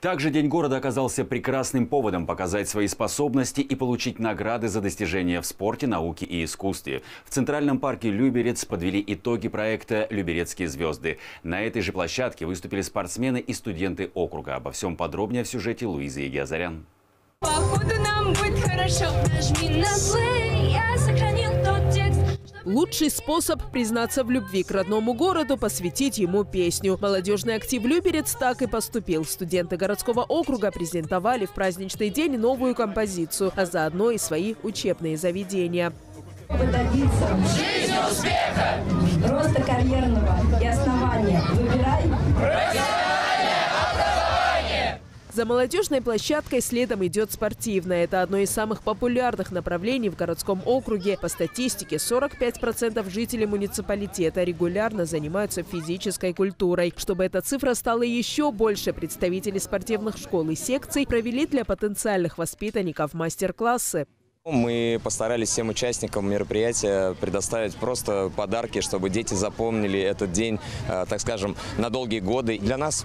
Также День города оказался прекрасным поводом показать свои способности и получить награды за достижения в спорте, науке и искусстве. В Центральном парке Люберец подвели итоги проекта «Люберецкие звезды». На этой же площадке выступили спортсмены и студенты округа. Обо всем подробнее в сюжете Луизы Егиазарян. Походу нам будет хорошо. Нажми на play, я тот текст. Лучший способ признаться в любви к родному городу – посвятить ему песню. Молодежный актив «Люберец» так и поступил. Студенты городского округа презентовали в праздничный день новую композицию, а заодно и свои учебные заведения. Чтобы успеха, роста карьерного и За молодежной площадкой следом идет спортивная. Это одно из самых популярных направлений в городском округе. По статистике, 45% жителей муниципалитета регулярно занимаются физической культурой. Чтобы эта цифра стала еще больше, представители спортивных школ и секций провели для потенциальных воспитанников мастер-классы. Мы постарались всем участникам мероприятия предоставить просто подарки, чтобы дети запомнили этот день, э, так скажем, на долгие годы. Для нас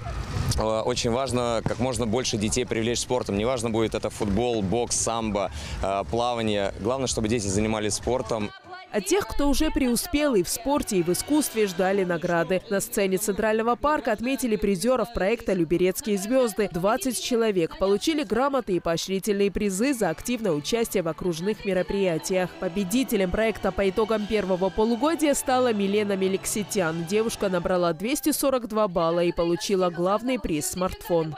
очень важно как можно больше детей привлечь спортом. Неважно будет это футбол, бокс, самбо, э, плавание. Главное, чтобы дети занимались спортом. А тех, кто уже преуспел и в спорте, и в искусстве, ждали награды. На сцене Центрального парка отметили призеров проекта «Люберецкие звезды». 20 человек получили грамоты и поощрительные призы за активное участие в окружных мероприятиях. Победителем проекта по итогам первого полугодия стала Милена Меликситян. Девушка набрала 242 балла и получила главный приз – смартфон.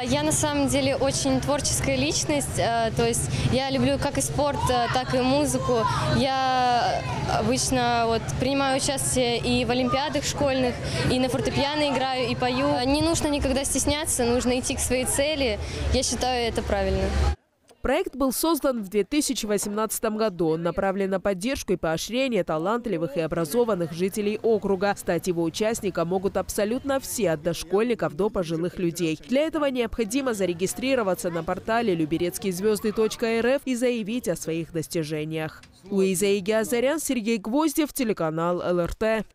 Я на самом деле очень творческая личность, э, то есть я люблю как и спорт, э, так и музыку. Я обычно вот принимаю участие и в олимпиадах школьных, и на фортепиано играю, и пою. Не нужно никогда стесняться, нужно идти к своей цели. Я считаю это правильно. Проект был создан в 2018 году. Он направлен на поддержку и поощрение талантливых и образованных жителей округа. Стать его участником могут абсолютно все, от дошкольников до пожилых людей. Для этого необходимо зарегистрироваться на портале люберецкиезвезды.рф и заявить о своих достижениях. Луиза Игиазарян, Сергей Гвоздев, телеканал ЛРТ.